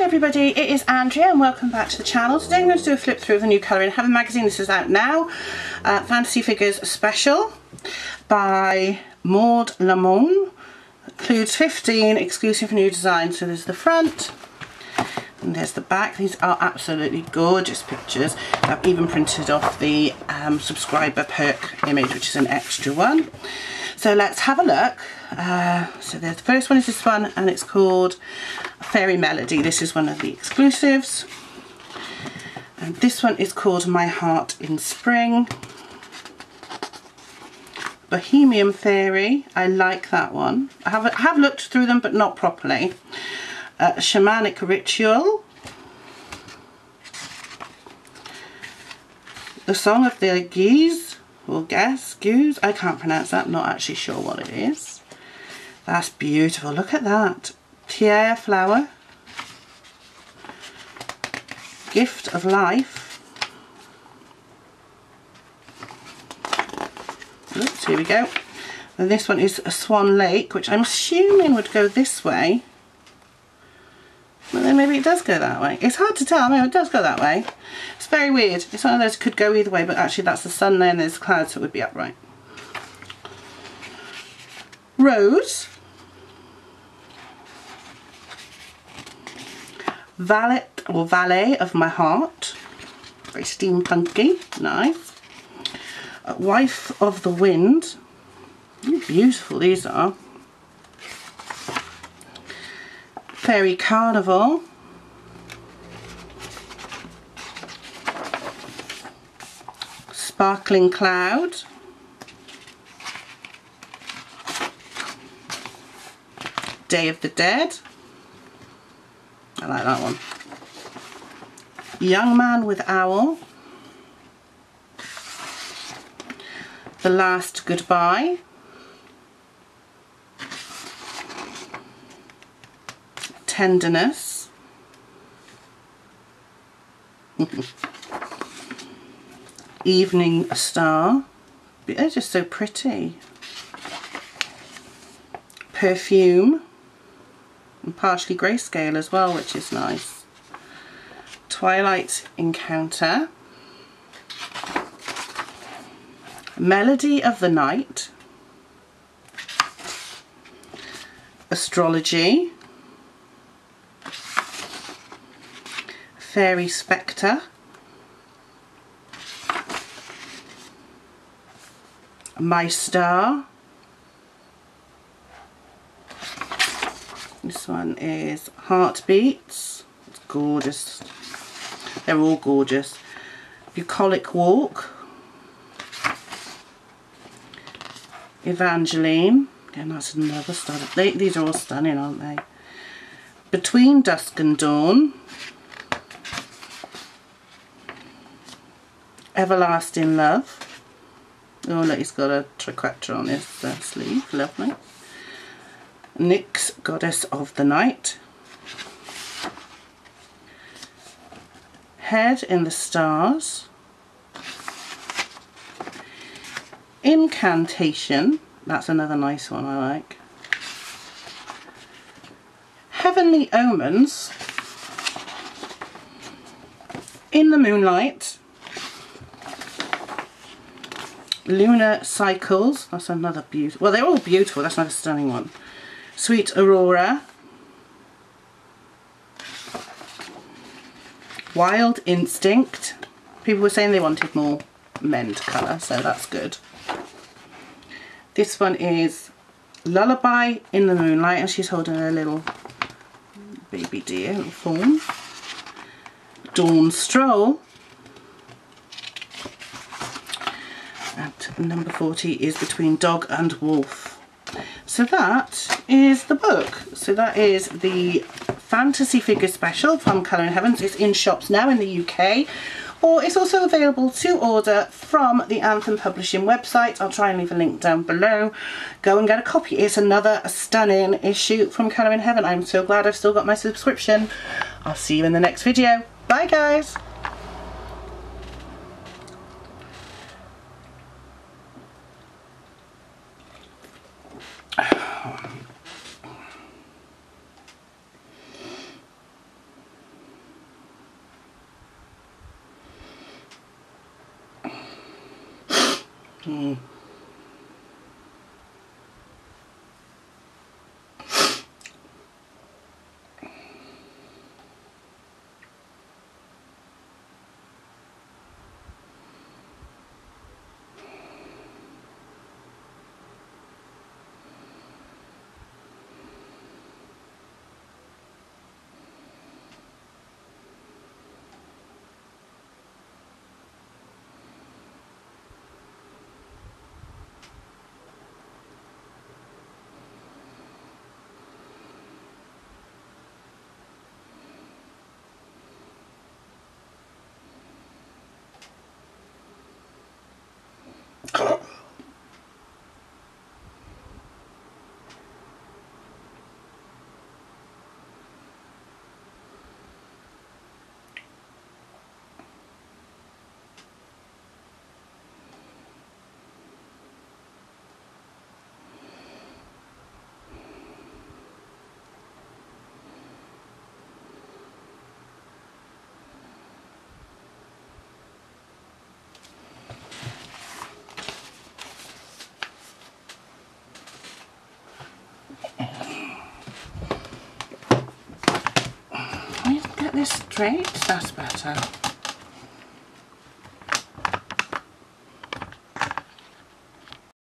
Hi everybody, it is Andrea and welcome back to the channel. Today I'm going to do a flip through of the new Colouring Heaven magazine. This is out now. Uh, Fantasy Figures Special by Maud Lamont. Includes 15 exclusive new designs. So there's the front and there's the back. These are absolutely gorgeous pictures. I've even printed off the um, subscriber perk image which is an extra one. So let's have a look. Uh, so the first one is this one and it's called Fairy Melody. This is one of the exclusives. And this one is called My Heart in Spring. Bohemian Fairy, I like that one. I have, I have looked through them but not properly. Uh, Shamanic Ritual. The Song of the Geese or guess, goose, I can't pronounce that, I'm not actually sure what it is. That's beautiful, look at that. Tiare flower. Gift of life. Oops, here we go. And this one is a Swan Lake, which I'm assuming would go this way. Maybe it does go that way. It's hard to tell. I mean, it does go that way. It's very weird. It's one of those could go either way, but actually that's the sun there and there's clouds, so it would be upright. Rose. Valet or Valet of My Heart. Very steampunky. Nice. Uh, wife of the Wind. Beautiful these are. Fairy Carnival. Sparkling Cloud. Day of the Dead. I like that one. Young Man with Owl. The Last Goodbye. tenderness. Evening Star. They're just so pretty. Perfume. And partially grayscale as well, which is nice. Twilight Encounter. Melody of the Night. Astrology. Fairy Spectre. My Star. This one is Heartbeats. It's gorgeous. They're all gorgeous. Bucolic Walk. Evangeline. Again, that's another stunning. They, these are all stunning, aren't they? Between Dusk and Dawn. Everlasting Love. Look, he's got a triquetra on his uh, sleeve, lovely. Nyx, Goddess of the Night. Head in the Stars. Incantation, that's another nice one I like. Heavenly Omens. In the Moonlight. Lunar Cycles, that's another beautiful, well they're all beautiful, that's another stunning one. Sweet Aurora. Wild Instinct. People were saying they wanted more mend colour, so that's good. This one is Lullaby in the Moonlight, and she's holding a little baby deer, little fawn. Dawn Stroll. Number 40 is between dog and wolf. So that is the book. So that is the Fantasy Figure Special from Colouring Heavens. It's in shops now in the UK or it's also available to order from the Anthem Publishing website. I'll try and leave a link down below. Go and get a copy. It's another stunning issue from Colouring Heaven. I'm so glad I've still got my subscription. I'll see you in the next video. Bye guys! Mm. get this straight, that's better.